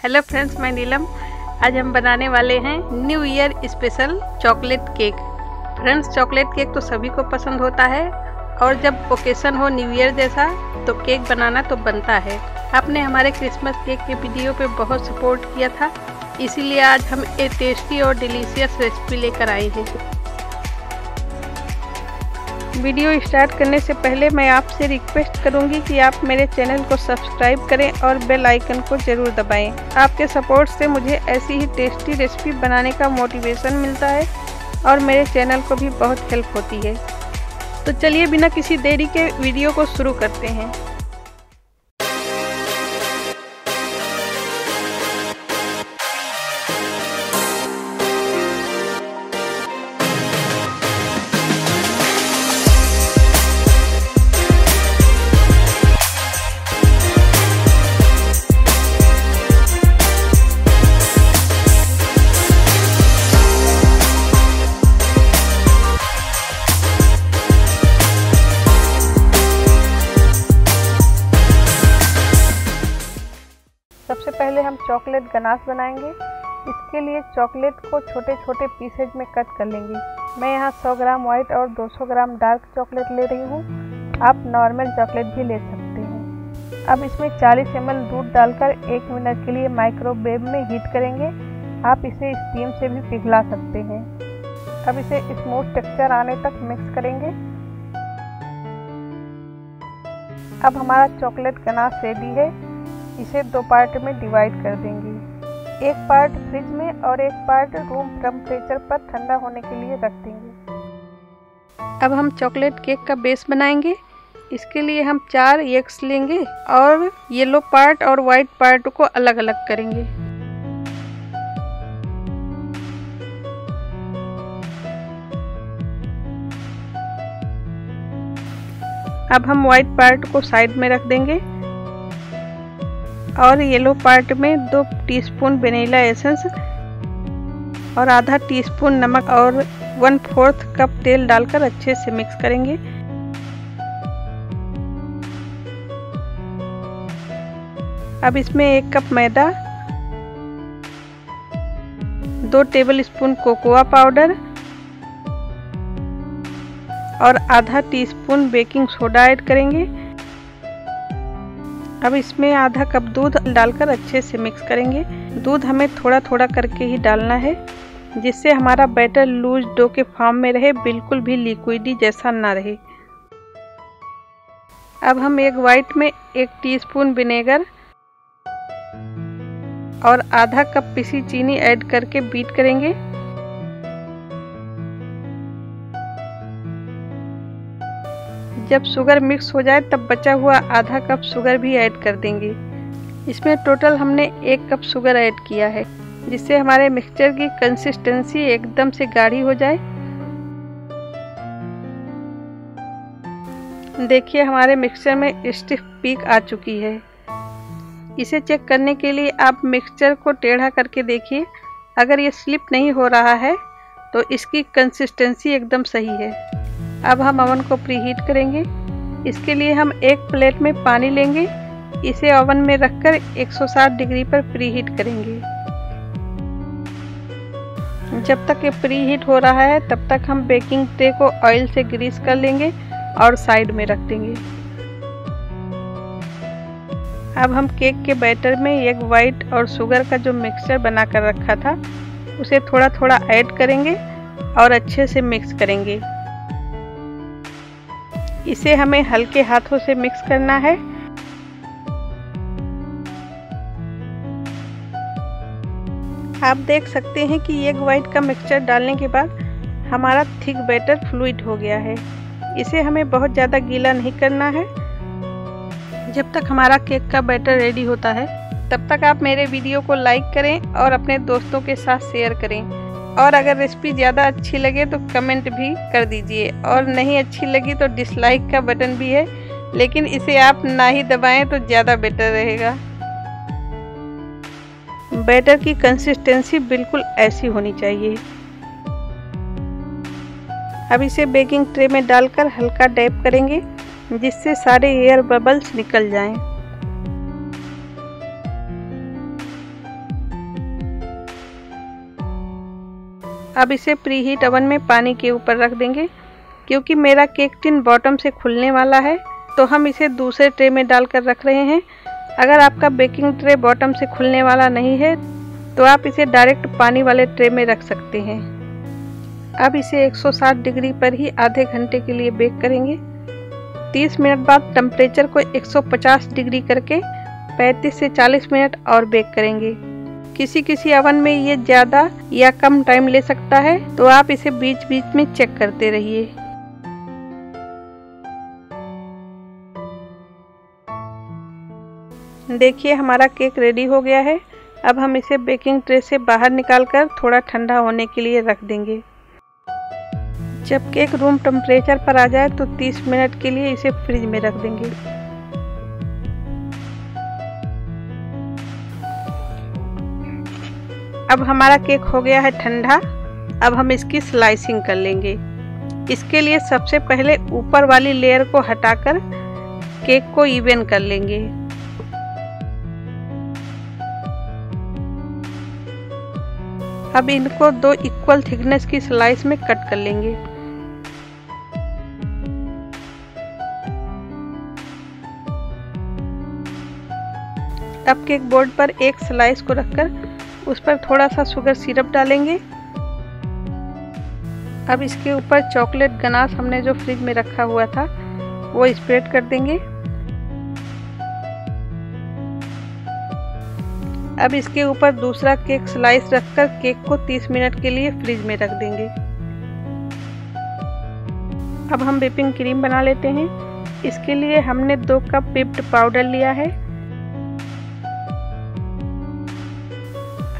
Hello friends मैं नीलम। आज हम बनाने वाले हैं new year special chocolate cake friends chocolate cake तो सभी को पसंद होता है, और जब ओकेशन हो न्यू ईयर जैसा तो केक बनाना तो बनता है। आपने हमारे क्रिसमस केक के वीडियो पे बहुत सपोर्ट किया था, इसीलिए आज हम एक टेस्टी और डिलीशियस रेसिपी लेकर आए हैं। वीडियो स्टार्ट करने से पहले मैं आपसे रिक्वेस्ट करूँगी कि आप मेरे चैनल को सब्सक्राइब करें और बेल आइकन को ज़रूर दबाएँ। आपके सपोर्ट से मुझे ऐसी ही टेस्टी रेसिपी बनाने का मोटिवेशन मिलता है और मेरे चैनल को भी बहुत हेल्प होती है तो चलिए बिना किसी देरी के वीडियो को शुरू करते हैं चॉकलेट गनाश बनाएँगे। इसके लिए चॉकलेट को छोटे छोटे पीसेज में कट कर लेंगे। मैं यहाँ 100 ग्राम वाइट और 200 ग्राम डार्क चॉकलेट ले रही हूँ। आप नॉर्मल चॉकलेट भी ले सकते हैं। अब इसमें 40 एम दूध डालकर एक मिनट के लिए माइक्रोवेव में हीट करेंगे। आप इसे स्टीम से भी पिघला सकते हैं। अब इसे स्मूथ टेक्सचर आने तक मिक्स करेंगे। अब हमारा चॉकलेट गनाश रेडी है। इसे दो पार्ट में डिवाइड कर देंगे। एक पार्ट फ्रिज में और एक पार्ट रूम टेम्परेचर पर ठंडा होने के लिए रख देंगे। अब हम चॉकलेट केक का बेस बनाएँगे। इसके लिए हम चार एग्स लेंगे और येलो पार्ट और वाइट पार्ट को अलग अलग करेंगे। अब हम वाइट पार्ट को साइड में रख देंगे। और येलो पार्ट में दो टीस्पून वेनिला एसेंस और आधा टीस्पून नमक और वन फोर्थ कप तेल डालकर अच्छे से मिक्स करेंगे। अब इसमें एक कप मैदा, दो टेबल स्पून कोकोआ पाउडर और आधा टीस्पून बेकिंग सोडा ऐड करेंगे। अब इसमें आधा कप दूध डालकर अच्छे से मिक्स करेंगे। दूध हमें थोड़ा थोड़ा करके ही डालना है, जिससे हमारा बैटर लूज डो के फॉर्म में रहे, बिल्कुल भी लिक्विडी जैसा ना रहे। अब हम एक वाइट में एक टीस्पून विनेगर और आधा कप पिसी चीनी ऐड करके बीट करेंगे। जब शुगर मिक्स हो जाए, तब बचा हुआ आधा कप शुगर भी ऐड कर देंगे। इसमें टोटल हमने एक कप शुगर ऐड किया है, जिससे हमारे मिक्सचर की कंसिस्टेंसी एकदम से गाढ़ी हो जाए। देखिए, हमारे मिक्सचर में स्टिफ पीक आ चुकी है। इसे चेक करने के लिए आप मिक्सचर को टेढ़ा करके देखिए। अगर ये स्लिप नहीं हो रहा है तो इसकी कंसिस्टेंसी एकदम सही है। अब हम ओवन को प्रीहीट करेंगे। इसके लिए हम एक प्लेट में पानी लेंगे। इसे ओवन में रखकर 160 डिग्री पर प्रीहीट करेंगे। जब तक ये प्रीहीट हो रहा है, तब तक हम बेकिंग ट्रे को ऑयल से ग्रीस कर लेंगे और साइड में रख देंगे। अब हम केक के बैटर में एक वाइट और शुगर का जो मिक्सचर बना कर रखा था, उसे थोड़ा थोड़ा ऐड करेंगे और अच्छे से मिक्स करेंगे। इसे हमें हल्के हाथों से मिक्स करना है। आप देख सकते हैं कि एक वाइट का मिक्सचर डालने के बाद हमारा थिक बैटर फ्लूइड हो गया है। इसे हमें बहुत ज़्यादा गीला नहीं करना है। जब तक हमारा केक का बैटर रेडी होता है, तब तक आप मेरे वीडियो को लाइक करें और अपने दोस्तों के साथ शेयर करें। और अगर रेसिपी ज़्यादा अच्छी लगे तो कमेंट भी कर दीजिए। और नहीं अच्छी लगी तो डिसलाइक का बटन भी है, लेकिन इसे आप ना ही दबाएँ तो ज़्यादा बेटर रहेगा। बैटर की कंसिस्टेंसी बिल्कुल ऐसी होनी चाहिए। अब इसे बेकिंग ट्रे में डालकर हल्का डैप करेंगे, जिससे सारे एयर बबल्स निकल जाएँ। अब इसे प्री हीट अवन में पानी के ऊपर रख देंगे। क्योंकि मेरा केक टिन बॉटम से खुलने वाला है तो हम इसे दूसरे ट्रे में डालकर रख रहे हैं। अगर आपका बेकिंग ट्रे बॉटम से खुलने वाला नहीं है तो आप इसे डायरेक्ट पानी वाले ट्रे में रख सकते हैं। अब इसे 160 डिग्री पर ही आधे घंटे के लिए बेक करेंगे। 30 मिनट बाद टेम्परेचर को 150 डिग्री करके 35 से 40 मिनट और बेक करेंगे। किसी किसी अवन में ये ज़्यादा या कम टाइम ले सकता है तो आप इसे बीच बीच में चेक करते रहिए। देखिए, हमारा केक रेडी हो गया है। अब हम इसे बेकिंग ट्रे से बाहर निकालकर थोड़ा ठंडा होने के लिए रख देंगे। जब केक रूम टेम्परेचर पर आ जाए तो 30 मिनट के लिए इसे फ्रिज में रख देंगे। अब हमारा केक हो गया है ठंडा। अब हम इसकी स्लाइसिंग कर लेंगे। इसके लिए सबसे पहले ऊपर वाली लेयर को हटाकर केक को इवन कर लेंगे। अब इनको दो इक्वल थिकनेस की स्लाइस में कट कर लेंगे। अब केक बोर्ड पर एक स्लाइस को रखकर उस पर थोड़ा सा शुगर सिरप डालेंगे। अब इसके ऊपर चॉकलेट गनाश हमने जो फ्रिज में रखा हुआ था, वो स्प्रेड कर देंगे। अब इसके ऊपर दूसरा केक स्लाइस रखकर केक को 30 मिनट के लिए फ्रिज में रख देंगे। अब हम व्हिपिंग क्रीम बना लेते हैं। इसके लिए हमने दो कप पिप्ड पाउडर लिया है।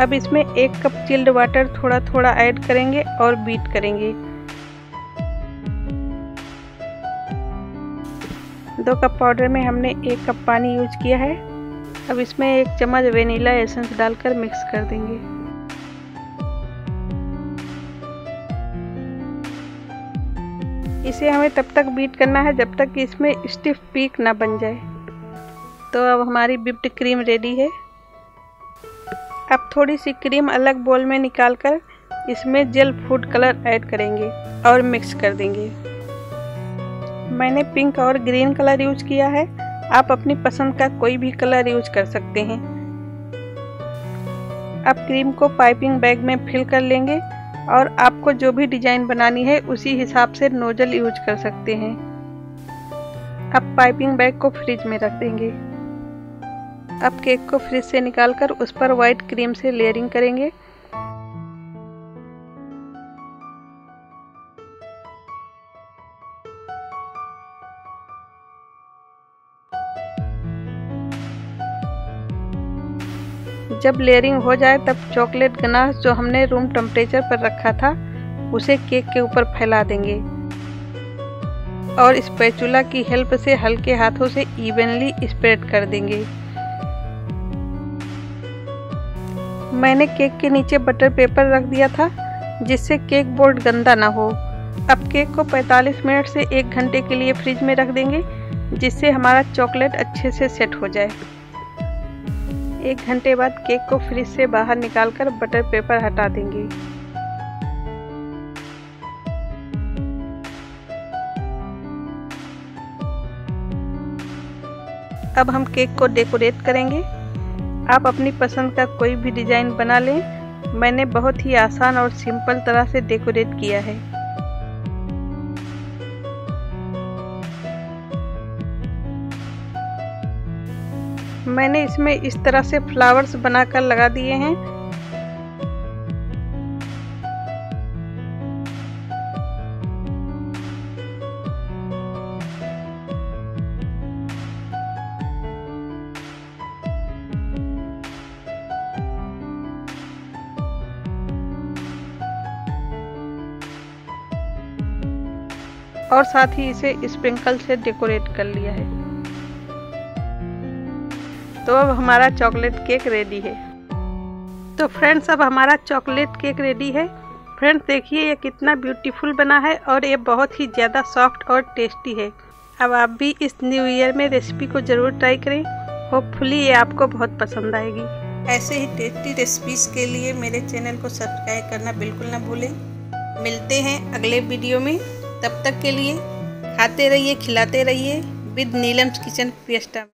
अब इसमें एक कप चिल्ड वाटर थोड़ा थोड़ा ऐड करेंगे और बीट करेंगे। दो कप पाउडर में हमने एक कप पानी यूज़ किया है। अब इसमें एक चम्मच वेनीला एसेंस डालकर मिक्स कर देंगे। इसे हमें तब तक बीट करना है जब तक कि इसमें स्टिफ पीक ना बन जाए। तो अब हमारी बिप्ड क्रीम रेडी है। अब थोड़ी सी क्रीम अलग बोल में निकाल कर इसमें जेल फ़ूड कलर ऐड करेंगे और मिक्स कर देंगे। मैंने पिंक और ग्रीन कलर यूज़ किया है। आप अपनी पसंद का कोई भी कलर यूज़ कर सकते हैं। अब क्रीम को पाइपिंग बैग में फिल कर लेंगे और आपको जो भी डिज़ाइन बनानी है उसी हिसाब से नोजल यूज़ कर सकते हैं। अब पाइपिंग बैग को फ्रिज में रख देंगे। अब केक को फ्रिज से निकालकर उस पर व्हाइट क्रीम से लेयरिंग करेंगे। जब लेयरिंग हो जाए तब चॉकलेट गनाश जो हमने रूम टेम्परेचर पर रखा था, उसे केक के ऊपर फैला देंगे। और स्पैचुला की हेल्प से हल्के हाथों से इवनली स्प्रेड कर देंगे। मैंने केक के नीचे बटर पेपर रख दिया था, जिससे केक बोर्ड गंदा ना हो। अब केक को 45 मिनट से एक घंटे के लिए फ्रिज में रख देंगे, जिससे हमारा चॉकलेट अच्छे से सेट हो जाए। एक घंटे बाद केक को फ्रिज से बाहर निकालकर बटर पेपर हटा देंगे। अब हम केक को डेकोरेट करेंगे। आप अपनी पसंद का कोई भी डिज़ाइन बना लें। मैंने बहुत ही आसान और सिंपल तरह से डेकोरेट किया है। मैंने इसमें इस तरह से फ्लावर्स बनाकर लगा दिए हैं। और साथ ही इसे स्प्रिंकल से डेकोरेट कर लिया है। तो अब हमारा चॉकलेट केक रेडी है। तो फ्रेंड्स, अब हमारा चॉकलेट केक रेडी है। फ्रेंड्स, देखिए ये कितना ब्यूटीफुल बना है और ये बहुत ही ज़्यादा सॉफ्ट और टेस्टी है। अब आप भी इस न्यू ईयर में रेसिपी को ज़रूर ट्राई करें। होपफुली ये आपको बहुत पसंद आएगी। ऐसे ही टेस्टी रेसिपीज़ के लिए मेरे चैनल को सब्सक्राइब करना बिल्कुल ना भूलें। मिलते हैं अगले वीडियो में। तब तक के लिए खाते रहिए खिलाते रहिए। With Neelam's kitchen fiesta